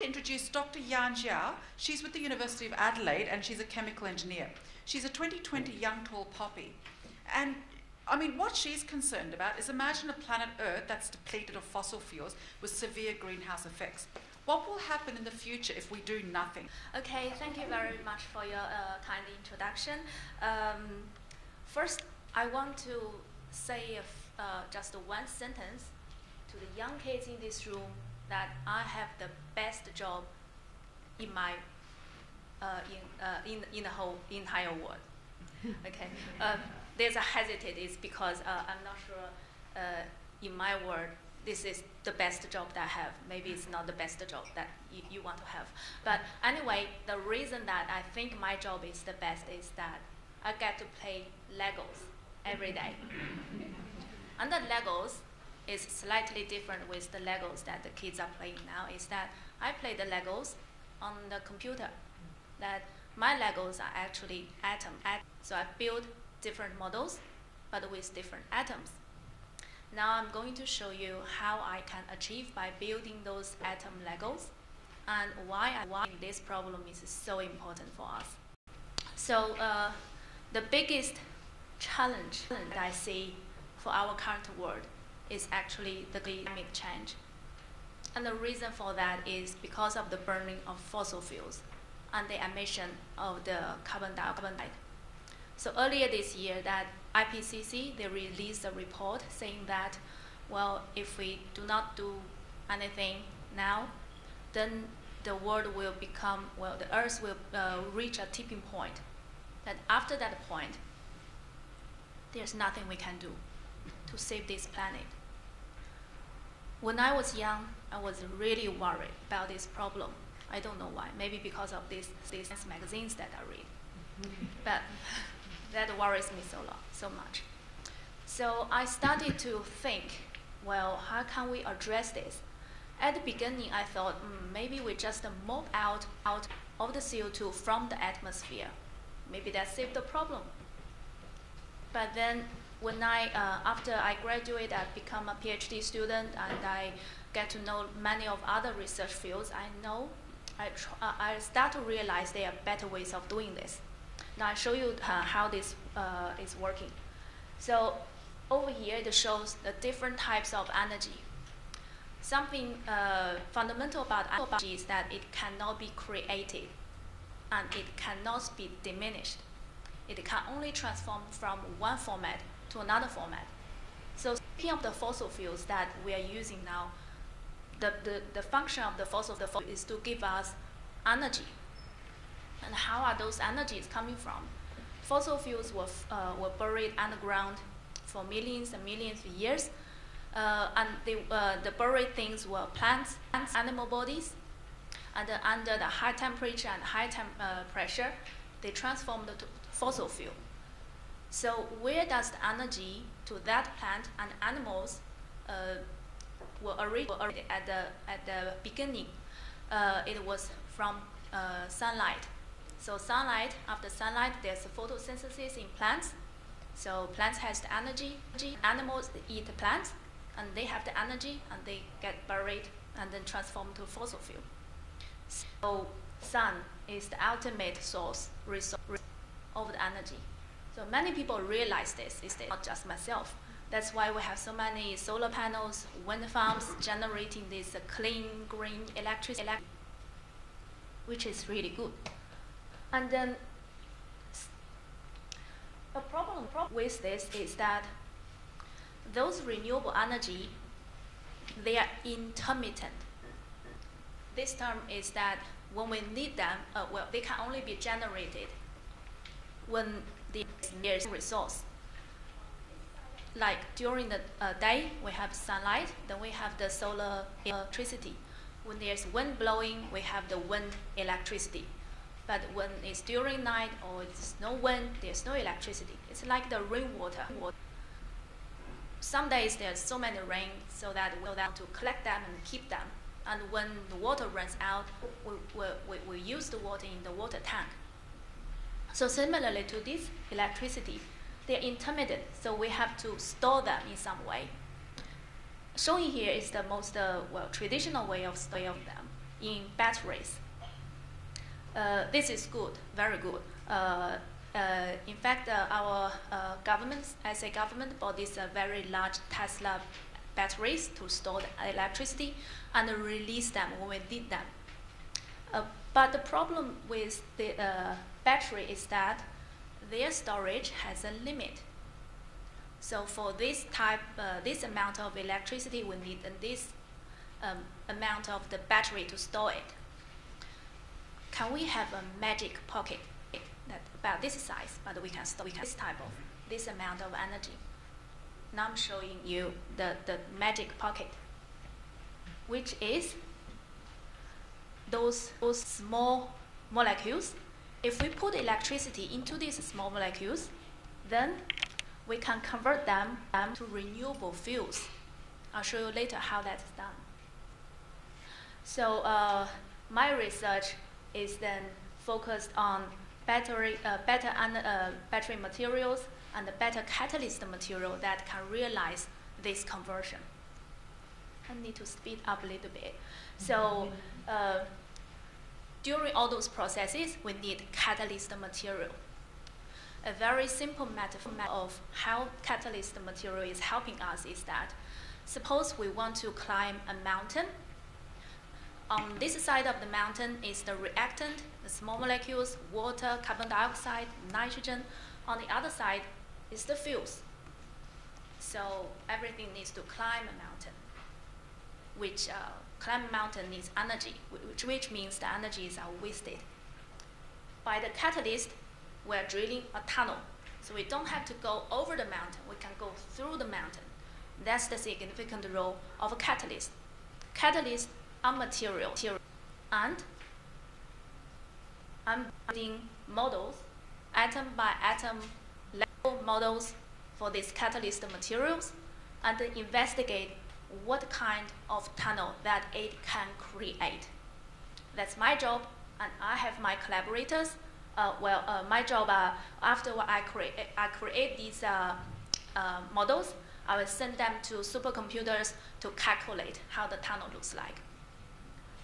introduce Dr. Yan Jiao. She's with the University of Adelaide and she's a chemical engineer. She's a 2020 young tall poppy. And I mean, what she's concerned about is imagine a planet Earth that's depleted of fossil fuels with severe greenhouse effects. What will happen in the future if we do nothing? Okay, thank you very much for your uh, kind introduction. Um, first, I want to say uh, just one sentence to the young kids in this room that I have the best job in my uh, in, uh, in, in the whole entire world. okay, uh, there's a hesitate is because uh, I'm not sure uh, in my world this is the best job that I have. Maybe it's not the best job that you, you want to have. But anyway, the reason that I think my job is the best is that I get to play Legos every day. and the Legos is slightly different with the Legos that the kids are playing now is that I play the Legos on the computer. That my Legos are actually atom. So I build different models, but with different atoms. Now I'm going to show you how I can achieve by building those atom Legos and why, why this problem is so important for us. So uh, the biggest challenge that I see for our current world is actually the climate change. And the reason for that is because of the burning of fossil fuels and the emission of the carbon dioxide. So earlier this year, that IPCC they released a report saying that, well, if we do not do anything now, then the world will become well, the Earth will uh, reach a tipping point. That after that point, there's nothing we can do to save this planet. When I was young, I was really worried about this problem. I don't know why. Maybe because of these these magazines that I read. but that worries me so lot, so much. So I started to think, well, how can we address this? At the beginning, I thought mm, maybe we just mop out out of the CO2 from the atmosphere. Maybe that saved the problem. But then when I, uh, after I graduate, I become a PhD student and I get to know many of other research fields, I know, I, uh, I start to realize there are better ways of doing this. Now I show you uh, how this uh, is working. So over here, it shows the different types of energy. Something uh, fundamental about energy is that it cannot be created and it cannot be diminished. It can only transform from one format to another format. So speaking of the fossil fuels that we are using now, the, the, the function of the fossil fuel is to give us energy. And how are those energies coming from? Fossil fuels were, uh, were buried underground for millions and millions of years. Uh, and they, uh, the buried things were plants, plants animal bodies. And under the high temperature and high temp uh, pressure, they transformed to fossil fuel. So where does the energy to that plant and animals uh, were originated at the, at the beginning? Uh, it was from uh, sunlight. So sunlight, after sunlight, there's photosynthesis in plants. So plants has the energy. Animals eat the plants, and they have the energy, and they get buried and then transformed to fossil fuel. So sun is the ultimate source resource of the energy. So many people realize this, it's not just myself. That's why we have so many solar panels, wind farms generating this clean, green electricity, which is really good. And then a problem with this is that those renewable energy, they are intermittent. This term is that when we need them, uh, well, they can only be generated when the nearest resource. Like during the uh, day, we have sunlight, then we have the solar electricity. When there's wind blowing, we have the wind electricity. But when it's during night or it's no wind, there's no electricity. It's like the rainwater. Some days there's so many rain so that we'll have to collect them and keep them. And when the water runs out, we, we, we, we use the water in the water tank. So similarly to this electricity, they're intermittent, so we have to store them in some way. Showing here is the most uh, well traditional way of storing them. in batteries. Uh, this is good, very good. Uh, uh, in fact, uh, our government, as a government, bought these very large Tesla batteries to store the electricity and release them when we need them. but the problem with the battery is that their storage has a limit. So for this type, uh, this amount of electricity, we need this um, amount of the battery to store it. Can we have a magic pocket that about this size, but we can store we can this type of this amount of energy? Now I'm showing you the, the magic pocket, which is those, those small molecules. If we put electricity into these small molecules, then we can convert them um, to renewable fuels. I'll show you later how that's done. So uh, my research is then focused on battery, uh, better uh, battery materials and better catalyst material that can realize this conversion. I need to speed up a little bit. So uh, during all those processes, we need catalyst material a very simple metaphor of how catalyst material is helping us is that suppose we want to climb a mountain. On this side of the mountain is the reactant, the small molecules, water, carbon dioxide, nitrogen. On the other side is the fuels. So everything needs to climb a mountain, which uh, climb mountain needs energy, which, means the energies are wasted. By the catalyst, we're drilling a tunnel. So we don't have to go over the mountain, we can go through the mountain. That's the significant role of a catalyst. Catalyst are material. And I'm building models, atom by atom level models for these catalyst materials and investigate what kind of tunnel that it can create. That's my job, and I have my collaborators uh, well, uh, my job, uh, after I create, I create these uh, uh, models, I will send them to supercomputers to calculate how the tunnel looks like.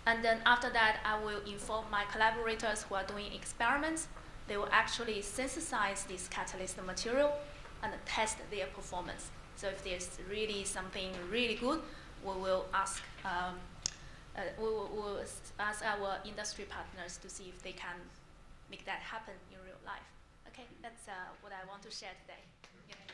And then after that, I will inform my collaborators who are doing experiments. They will actually synthesize this catalyst material and test their performance. So if there's really something really good, we will ask um, uh, we will we'll ask our industry partners to see if they can make that happen in real life. Okay, that's uh, what I want to share today. Yeah.